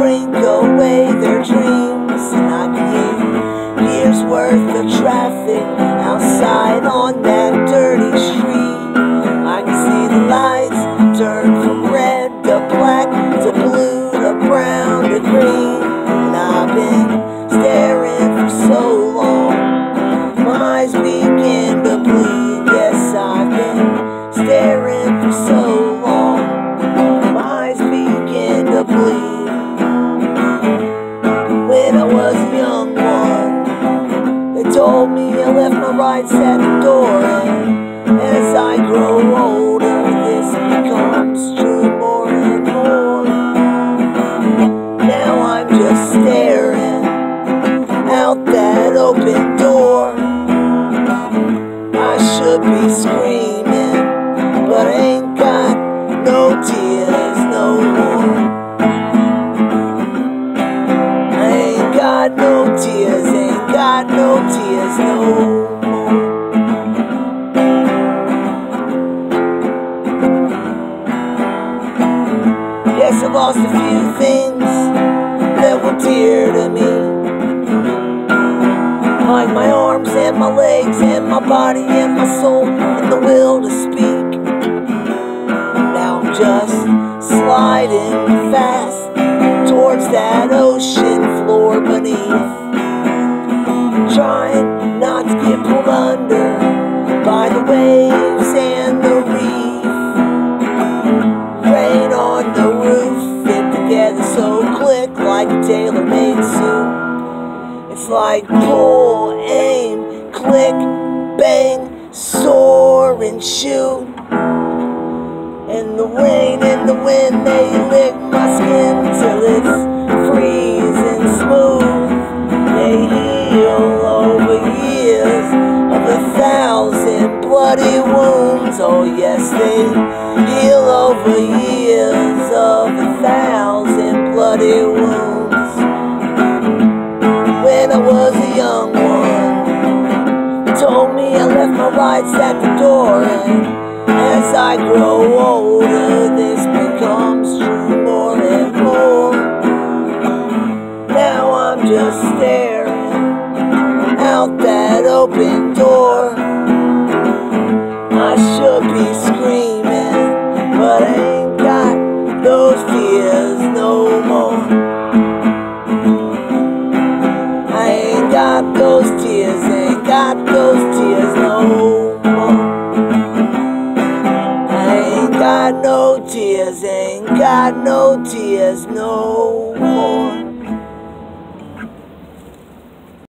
to drink As I grow older, this becomes true more and more. Now I'm just staring out that open door. I should be screaming, but I ain't got no tears no more. I ain't got no tears, ain't got no tears no more. Yes, I've lost a few things that were dear to me. Like my arms and my legs and my body and my soul and the will to speak. Now I'm just sliding fast towards that ocean floor beneath. Like pull, aim, click, bang, soar and shoot. And the rain and the wind, they lick my skin till it's freezing smooth. They heal over years of a thousand bloody wounds. Oh yes, they heal over years of a thousand bloody wounds. my rights at the door And as I grow older This becomes true more and more. Now I'm just staring Out that open door. I should be screaming But I ain't got those tears no more. I ain't got those tears, ain't got those tears, ain't got no tears no more.